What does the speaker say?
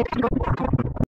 I'm going to go.